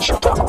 shut up.